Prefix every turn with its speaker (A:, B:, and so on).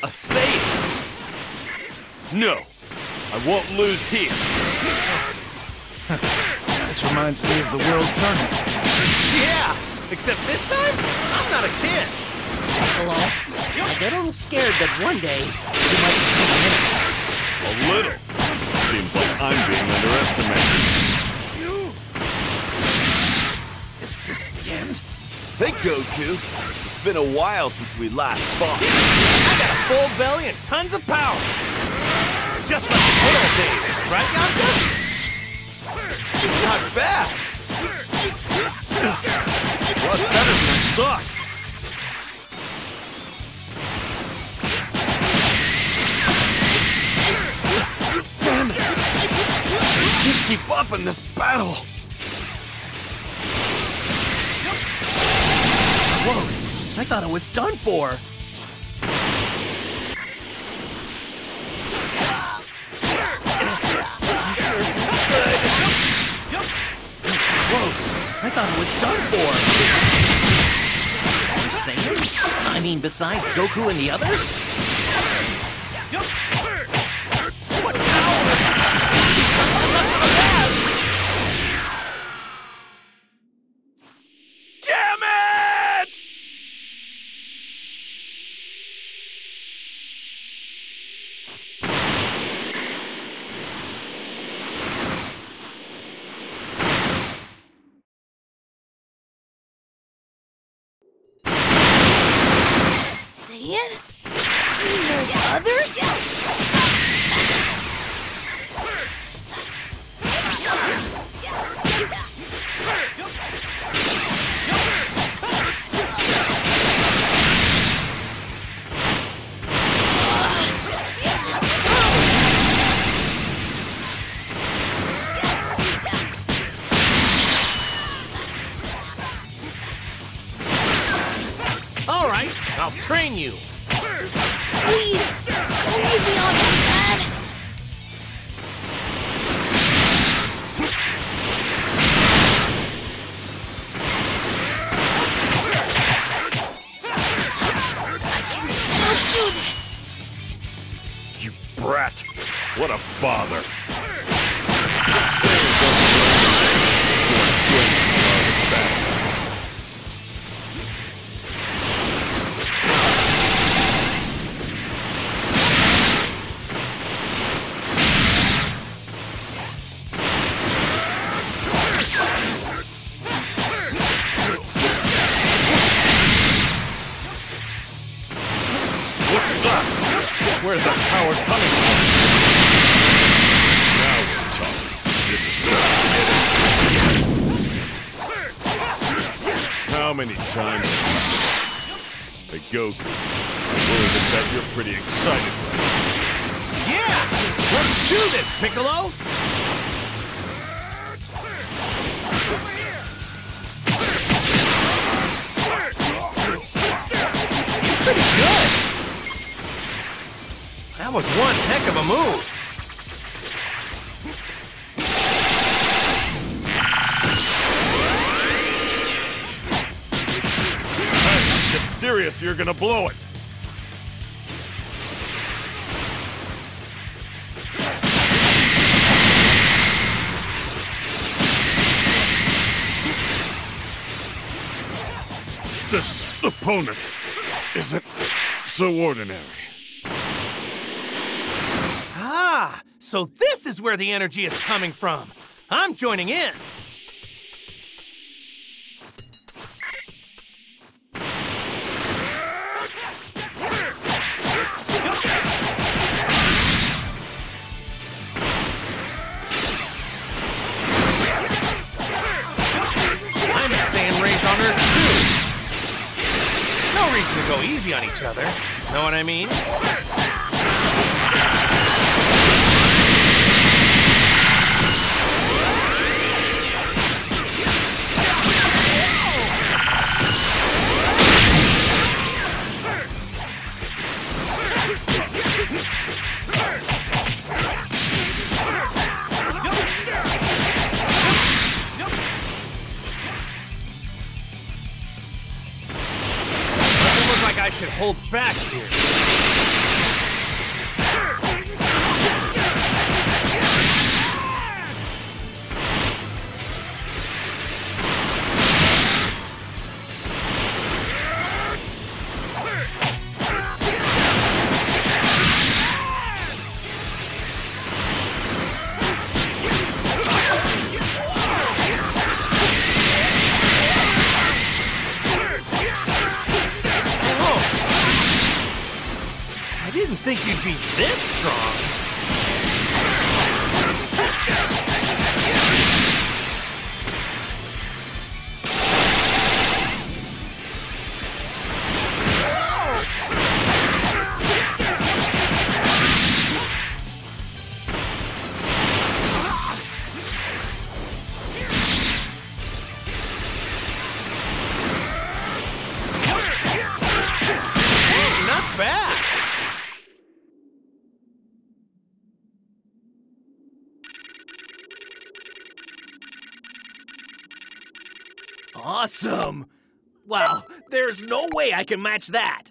A: A Saiyan? No, I won't lose here.
B: This reminds me of the World Tournament.
A: Yeah, except this time, I'm not a kid.
C: Hello? I get a little scared that one day you might become a minute.
A: A little. Seems like I'm being underestimated. You...
B: Is this the end?
A: Hey, Goku. It's been a while since we last fought.
D: I got a full belly and tons of power. Just like the good old days, right, Yamcha?
A: Not bad. Lot better than I thought. Damn it! I can't keep up in this battle.
C: I thought it was done for. I thought it was done for. The Saiyans? I mean, besides Goku and the others?
E: There's others?
D: I'll train you.
E: Please, go easy on him, Dad. I can still do this.
A: You brat! What a bother! Where's that power coming from? Now we're talking. This is just How many times? Hey, Goku. I'm to bet you're pretty excited right now.
D: Yeah! Let's do this, Piccolo! That was one heck of a move!
A: Hey, get serious, you're gonna blow it. This opponent isn't so ordinary.
D: Ah, so this is where the energy is coming from. I'm joining in. No reason to go easy on each other. Know what I mean? Should hold back here. I didn't think you'd be this strong.
C: Awesome! Wow, there's no way I can match that.